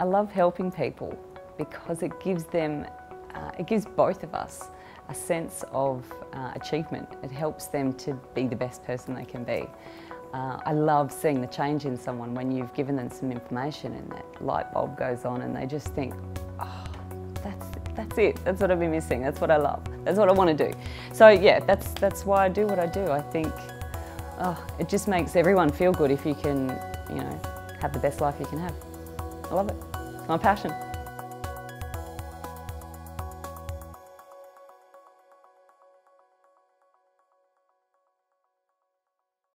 I love helping people because it gives them, uh, it gives both of us a sense of uh, achievement. It helps them to be the best person they can be. Uh, I love seeing the change in someone when you've given them some information and that light bulb goes on and they just think, oh, that's, that's it, that's what I've been missing, that's what I love, that's what I want to do. So yeah, that's, that's why I do what I do. I think oh, it just makes everyone feel good if you can, you know, have the best life you can have. I love it. My passion.